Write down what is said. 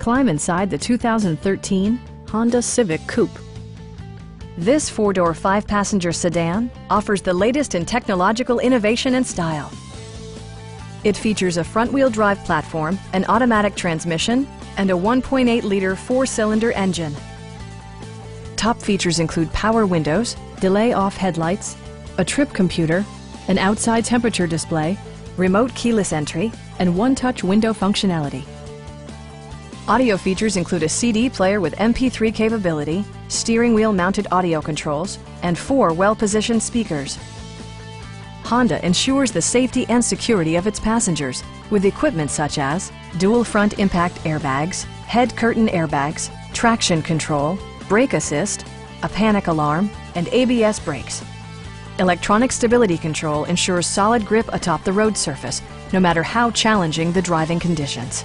Climb inside the 2013 Honda Civic Coupe. This four-door, five-passenger sedan offers the latest in technological innovation and style. It features a front-wheel drive platform, an automatic transmission, and a 1.8-liter four-cylinder engine. Top features include power windows, delay-off headlights, a trip computer, an outside temperature display, remote keyless entry, and one-touch window functionality. Audio features include a CD player with MP3 capability, steering wheel mounted audio controls, and four well-positioned speakers. Honda ensures the safety and security of its passengers with equipment such as dual front impact airbags, head curtain airbags, traction control, brake assist, a panic alarm, and ABS brakes. Electronic stability control ensures solid grip atop the road surface, no matter how challenging the driving conditions.